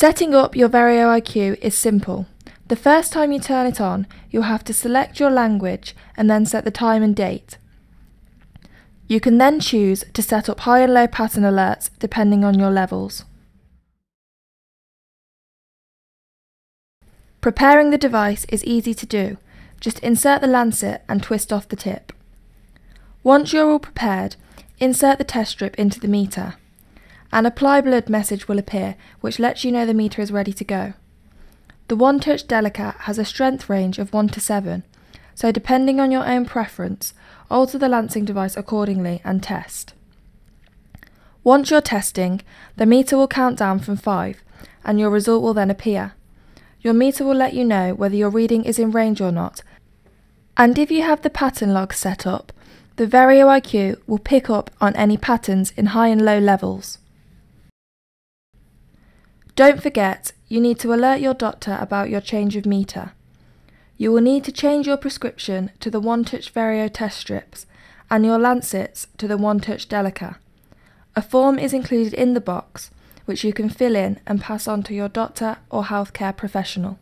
Setting up your Verio IQ is simple. The first time you turn it on, you'll have to select your language and then set the time and date. You can then choose to set up high and low pattern alerts depending on your levels. Preparing the device is easy to do. Just insert the lancet and twist off the tip. Once you're all prepared, insert the test strip into the meter. An apply blood message will appear which lets you know the meter is ready to go. The One Touch Delica has a strength range of 1 to 7, so depending on your own preference, alter the lancing device accordingly and test. Once you're testing, the meter will count down from 5 and your result will then appear. Your meter will let you know whether your reading is in range or not, and if you have the pattern log set up, the Verio IQ will pick up on any patterns in high and low levels. Don't forget, you need to alert your doctor about your change of meter. You will need to change your prescription to the One Touch Verio test strips and your lancets to the One Touch Delica. A form is included in the box which you can fill in and pass on to your doctor or healthcare professional.